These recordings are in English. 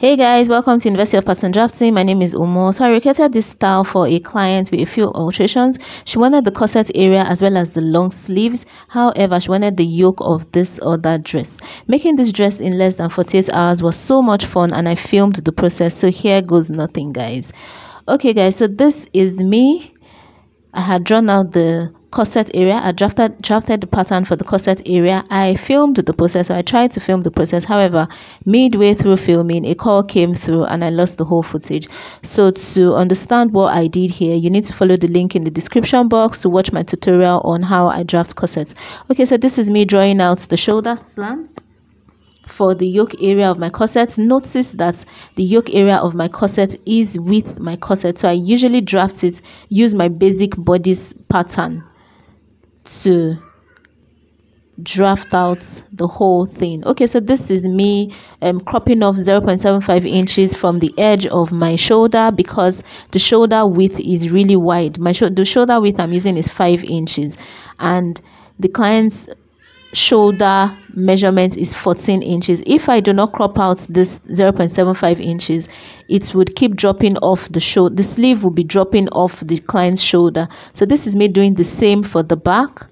Hey guys, welcome to University of Pattern Drafting. My name is Umo. So I recreated this style for a client with a few alterations. She wanted the corset area as well as the long sleeves. However, she wanted the yoke of this other dress. Making this dress in less than 48 hours was so much fun and I filmed the process. So here goes nothing guys. Okay guys, so this is me. I had drawn out the corset area. I drafted drafted the pattern for the corset area. I filmed the process. I tried to film the process. However midway through filming a call came through and i lost the whole footage. So to understand what i did here you need to follow the link in the description box to watch my tutorial on how i draft corsets. Okay so this is me drawing out the shoulder slants for the yoke area of my corset. Notice that the yoke area of my corset is with my corset. So i usually draft it use my basic bodice pattern to draft out the whole thing. Okay so this is me um cropping off 0.75 inches from the edge of my shoulder because the shoulder width is really wide. My sh the shoulder width i'm using is five inches. And the client's shoulder measurement is 14 inches. If i do not crop out this 0.75 inches it would keep dropping off the shoulder the sleeve will be dropping off the client's shoulder. So this is me doing the same for the back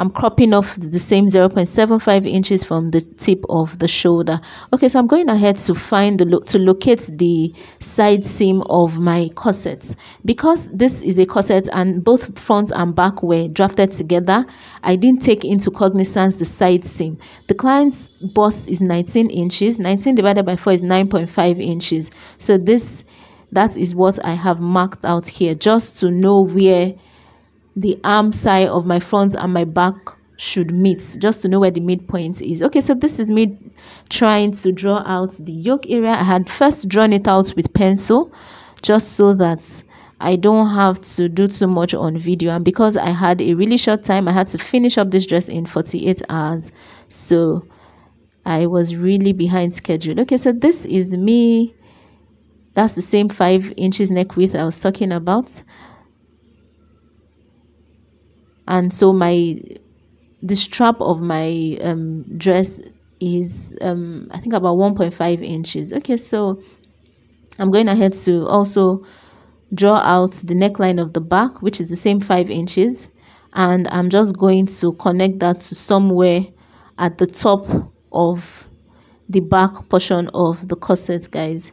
I'm cropping off the same 0.75 inches from the tip of the shoulder. Okay, so I'm going ahead to find the lo to locate the side seam of my corset. Because this is a corset and both front and back were drafted together, I didn't take into cognizance the side seam. The client's bust is 19 inches. 19 divided by 4 is 9.5 inches. So this that is what I have marked out here just to know where the arm side of my front and my back should meet just to know where the midpoint is. Okay so this is me trying to draw out the yoke area. I had first drawn it out with pencil just so that i don't have to do too much on video. And because i had a really short time i had to finish up this dress in 48 hours. So i was really behind schedule. Okay so this is me. That's the same five inches neck width i was talking about and so my the strap of my um, dress is um, I think about 1.5 inches. Okay so I'm going ahead to also draw out the neckline of the back which is the same 5 inches. And I'm just going to connect that to somewhere at the top of the back portion of the corset guys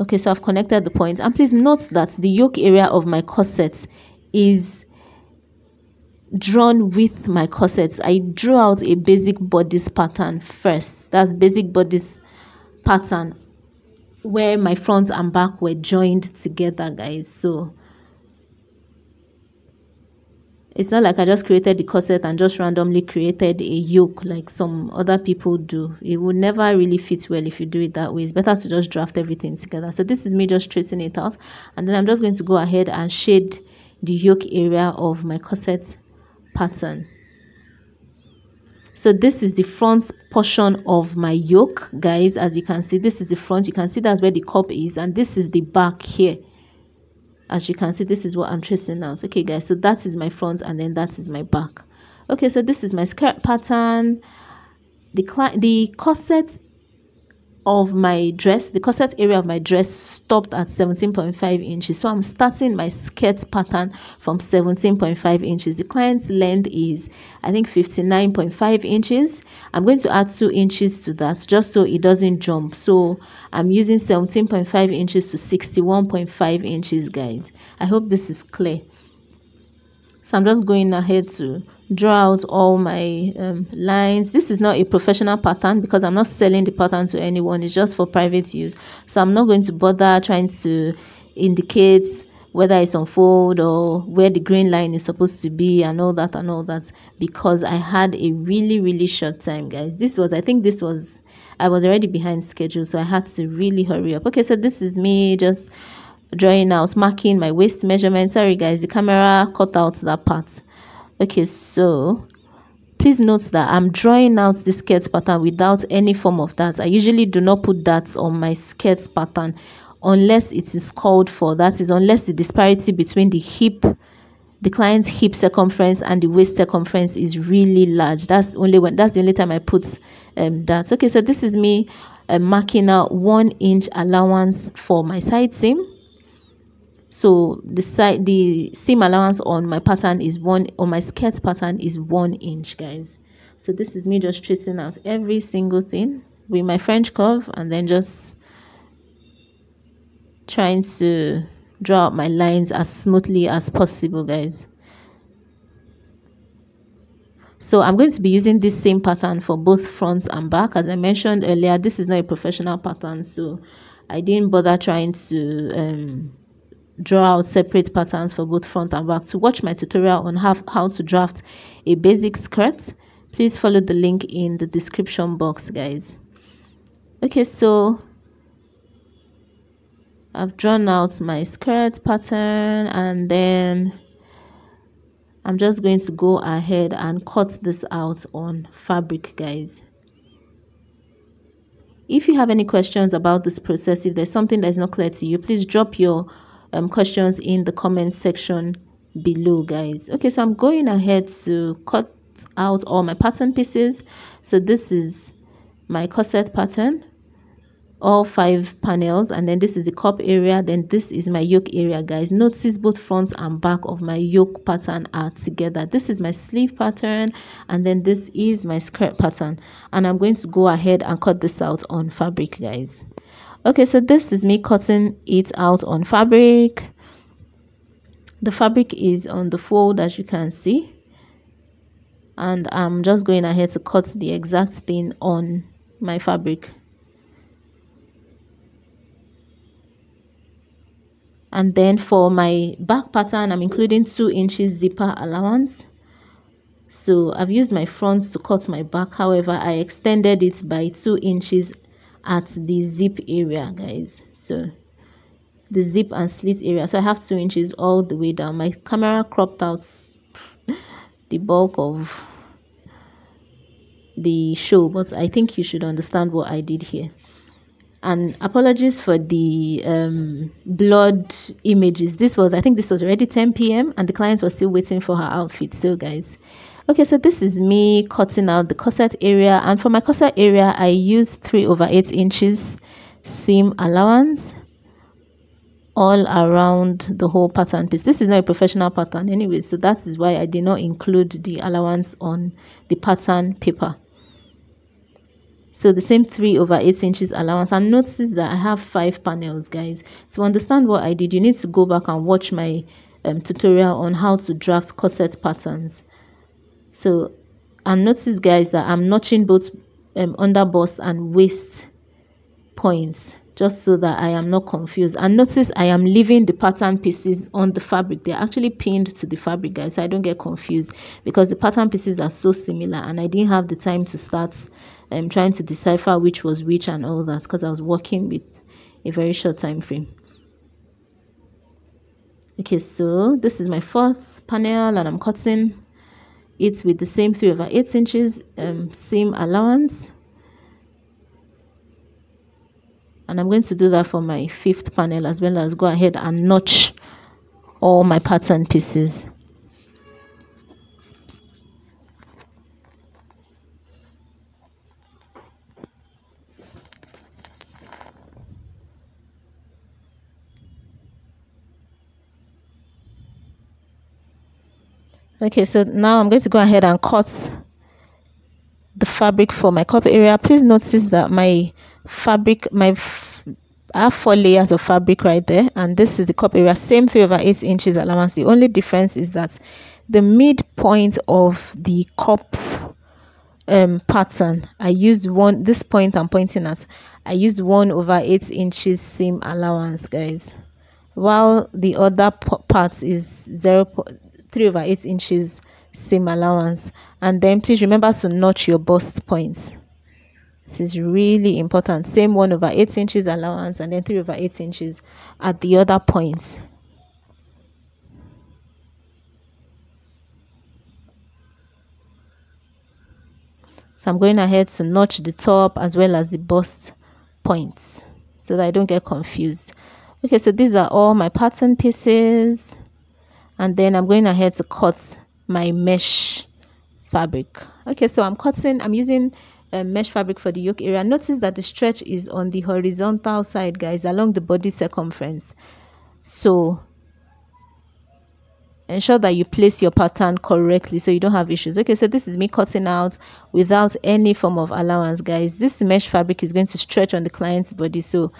okay so i've connected the point and please note that the yoke area of my corset is drawn with my corset i drew out a basic bodice pattern first. That's basic bodice pattern where my front and back were joined together guys. So it's not like I just created the corset and just randomly created a yoke like some other people do. It would never really fit well if you do it that way. It's better to just draft everything together. So this is me just tracing it out. And then I'm just going to go ahead and shade the yoke area of my corset pattern. So this is the front portion of my yoke, guys. As you can see, this is the front. You can see that's where the cup is. And this is the back here as you can see this is what i'm tracing out. Okay guys so that is my front and then that is my back. Okay so this is my skirt pattern. The the corset of my dress the corset area of my dress stopped at 17.5 inches. So i'm starting my skirt pattern from 17.5 inches. The client's length is i think 59.5 inches. I'm going to add two inches to that just so it doesn't jump. So i'm using 17.5 inches to 61.5 inches guys. I hope this is clear. So i'm just going ahead to draw out all my um, lines. This is not a professional pattern because i'm not selling the pattern to anyone. It's just for private use. So i'm not going to bother trying to indicate whether it's on fold or where the green line is supposed to be and all that and all that because i had a really really short time guys. This was i think this was i was already behind schedule so i had to really hurry up. Okay so this is me just drawing out marking my waist measurement. Sorry guys the camera cut out that part okay so please note that i'm drawing out the skirt pattern without any form of that. I usually do not put that on my skirt pattern unless it is called for. That is unless the disparity between the hip the client's hip circumference and the waist circumference is really large. That's only when that's the only time i put um that. Okay so this is me uh, marking out one inch allowance for my side seam so the side the seam allowance on my pattern is one on my skirt pattern is one inch guys. So this is me just tracing out every single thing with my french curve and then just trying to draw out my lines as smoothly as possible guys. So i'm going to be using this same pattern for both front and back. As i mentioned earlier this is not a professional pattern so i didn't bother trying to um, draw out separate patterns for both front and back. To watch my tutorial on how, how to draft a basic skirt please follow the link in the description box guys. Okay so I've drawn out my skirt pattern and then I'm just going to go ahead and cut this out on fabric guys. If you have any questions about this process if there's something that's not clear to you please drop your um, questions in the comment section below guys. Okay so I'm going ahead to cut out all my pattern pieces. So this is my corset pattern all five panels and then this is the cup area then this is my yoke area guys. Notice both front and back of my yoke pattern are together. This is my sleeve pattern and then this is my skirt pattern. And i'm going to go ahead and cut this out on fabric guys okay so this is me cutting it out on fabric. The fabric is on the fold as you can see. And I'm just going ahead to cut the exact thing on my fabric. And then for my back pattern I'm including 2 inches zipper allowance. So I've used my front to cut my back. However I extended it by 2 inches at the zip area guys. So the zip and slit area. So I have 2 inches all the way down. My camera cropped out the bulk of the show but i think you should understand what i did here. And apologies for the um, blood images. This was i think this was already 10 p.m and the client was still waiting for her outfit. So guys okay so this is me cutting out the corset area and for my corset area i use 3 over 8 inches seam allowance all around the whole pattern piece. This is not a professional pattern anyway so that is why i did not include the allowance on the pattern paper. So the same 3 over 8 inches allowance and notice that i have five panels guys. To understand what i did you need to go back and watch my um, tutorial on how to draft corset patterns so and notice guys that i'm notching both um, under bust and waist points just so that I am not confused. And notice I am leaving the pattern pieces on the fabric. They're actually pinned to the fabric, guys, so I don't get confused because the pattern pieces are so similar and I didn't have the time to start um, trying to decipher which was which and all that because I was working with a very short time frame. Okay, so this is my fourth panel and I'm cutting it with the same 3 over 8 inches um, seam allowance. And I'm going to do that for my fifth panel as well as go ahead and notch all my pattern pieces okay so now I'm going to go ahead and cut the fabric for my cup area. Please notice that my fabric my I have four layers of fabric right there and this is the cup area. Same 3 over 8 inches allowance. The only difference is that the midpoint of the cup um, pattern I used one this point I'm pointing at I used 1 over 8 inches seam allowance guys while the other part is 0 3 over 8 inches seam allowance. And then please remember to notch your bust points. This is really important. Same 1 over 8 inches allowance and then 3 over 8 inches at the other points. So I'm going ahead to notch the top as well as the bust points so that I don't get confused. Okay so these are all my pattern pieces and then I'm going ahead to cut my mesh fabric. Okay so I'm cutting I'm using a mesh fabric for the yoke area. Notice that the stretch is on the horizontal side guys along the body circumference. So ensure that you place your pattern correctly so you don't have issues. Okay so this is me cutting out without any form of allowance guys. This mesh fabric is going to stretch on the client's body. So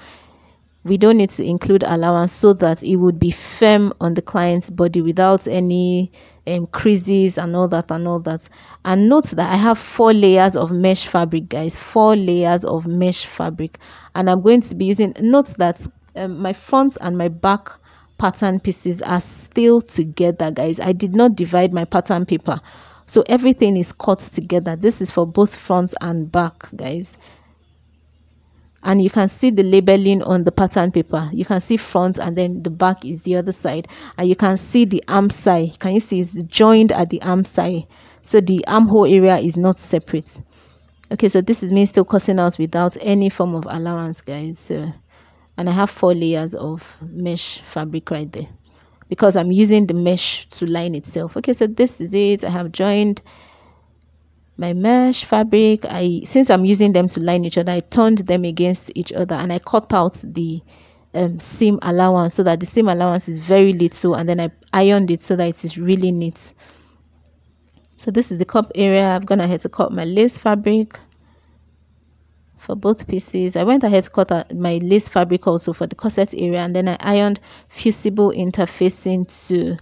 we don't need to include allowance so that it would be firm on the client's body without any um, creases and all that and all that. And note that i have four layers of mesh fabric guys four layers of mesh fabric. And i'm going to be using note that um, my front and my back pattern pieces are still together guys. I did not divide my pattern paper. So everything is cut together. This is for both front and back guys and you can see the labeling on the pattern paper. You can see front and then the back is the other side. And you can see the arm side. Can you see? It's joined at the arm side. So the armhole area is not separate. Okay so this is me still cutting out without any form of allowance guys. So and I have four layers of mesh fabric right there because I'm using the mesh to line itself. Okay so this is it. I have joined my mesh fabric. I since I'm using them to line each other I turned them against each other and I cut out the um, seam allowance so that the seam allowance is very little and then I ironed it so that it is really neat. So this is the cup area. I've gone ahead to cut my lace fabric for both pieces. I went ahead to cut my lace fabric also for the corset area and then i ironed fusible interfacing to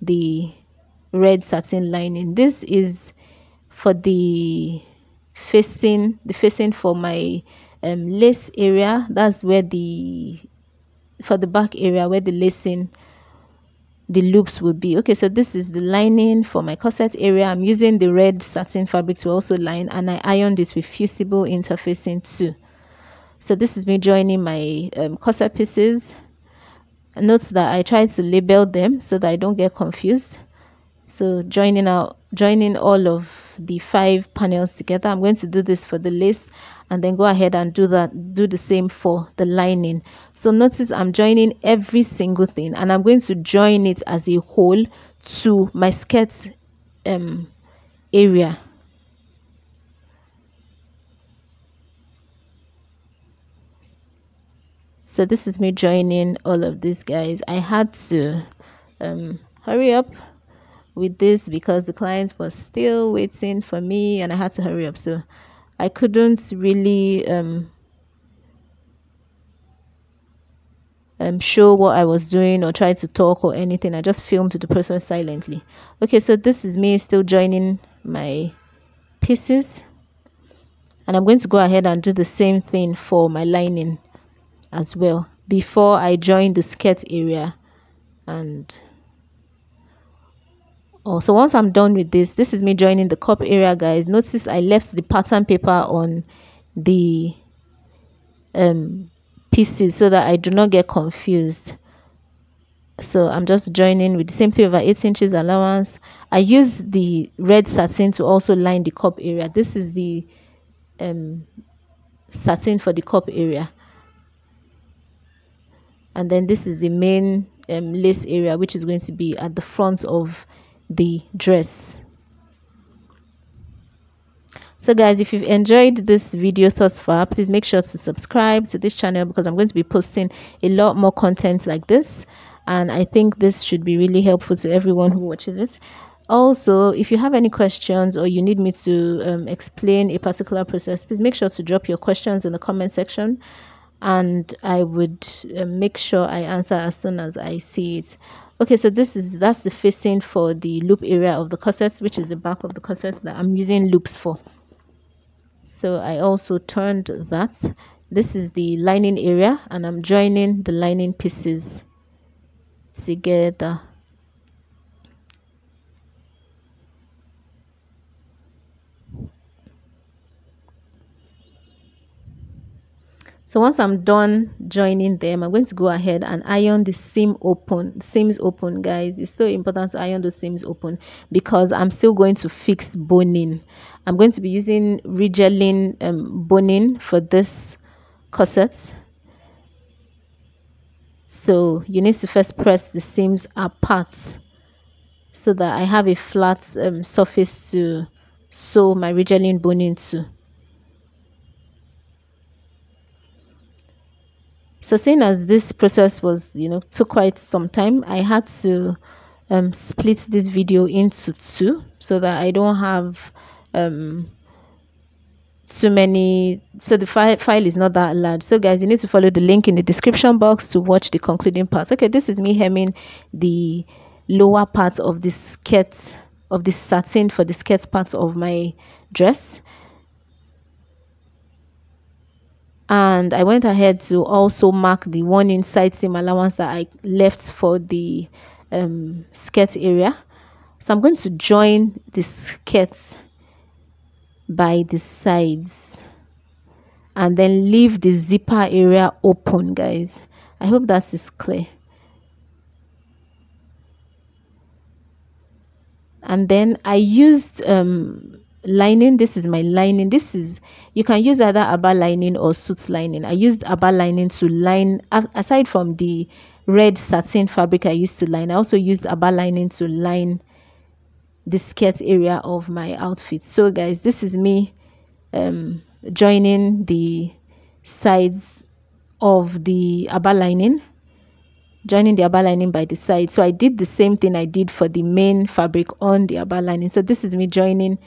the red satin lining. This is for the facing the facing for my um, lace area. That's where the for the back area where the lacing the loops will be. Okay so this is the lining for my corset area. I'm using the red satin fabric to also line and i ironed it with fusible interfacing too. So this is me joining my um, corset pieces. Note that i try to label them so that i don't get confused so joining out joining all of the five panels together i'm going to do this for the lace and then go ahead and do that do the same for the lining. So notice i'm joining every single thing and i'm going to join it as a whole to my skirt um area. So this is me joining all of these guys. I had to um hurry up with this because the client was still waiting for me and i had to hurry up so I couldn't really um, um, show what I was doing or try to talk or anything. I just filmed the person silently. Okay, so this is me still joining my pieces. And I'm going to go ahead and do the same thing for my lining as well before I join the skirt area and oh so once i'm done with this this is me joining the cup area guys. Notice i left the pattern paper on the um pieces so that i do not get confused. So i'm just joining with the same thing over eight inches allowance. I use the red satin to also line the cup area. This is the um satin for the cup area. And then this is the main um, lace area which is going to be at the front of the dress. So guys if you've enjoyed this video thus far please make sure to subscribe to this channel because i'm going to be posting a lot more content like this. And i think this should be really helpful to everyone who watches it. Also if you have any questions or you need me to um, explain a particular process please make sure to drop your questions in the comment section. And i would uh, make sure i answer as soon as i see it okay so this is that's the facing for the loop area of the corset which is the back of the corset that i'm using loops for. So i also turned that. This is the lining area and i'm joining the lining pieces together. So once i'm done joining them. I'm going to go ahead and iron the seam open seams open guys. It's so important to iron the seams open because i'm still going to fix boning. I'm going to be using Rigilene um, boning for this corset. So you need to first press the seams apart so that I have a flat um, surface to sew my Rigilene bone into. So seeing as this process was, you know, took quite some time, I had to um, split this video into two so that I don't have um, too many so the file, file is not that large. So guys you need to follow the link in the description box to watch the concluding part. Okay this is me hemming the lower part of the skirt of the satin for the skirt part of my dress and I went ahead to also mark the one inside seam allowance that I left for the um, skirt area. So I'm going to join the skirt by the sides and then leave the zipper area open guys. I hope that is clear. And then I used um, lining this is my lining. This is you can use either aba lining or suit lining. I used aba lining to line aside from the red satin fabric I used to line I also used aba lining to line the skirt area of my outfit. So guys this is me um, joining the sides of the aba lining joining the aba lining by the side. So i did the same thing i did for the main fabric on the aba lining. So this is me joining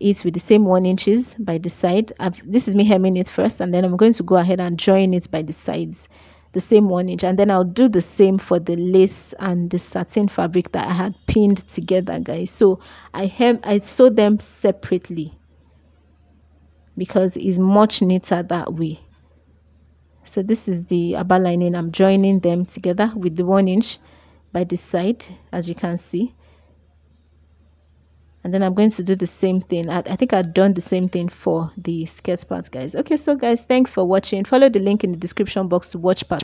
it with the same one inches by the side. I've, this is me hemming it first and then i'm going to go ahead and join it by the sides the same one inch. And then I'll do the same for the lace and the satin fabric that I had pinned together guys. So I hem I sew them separately because it's much neater that way. So this is the aba lining. I'm joining them together with the one inch by the side as you can see and then I'm going to do the same thing. I, I think I've done the same thing for the skirt part guys. Okay so guys thanks for watching. Follow the link in the description box to watch part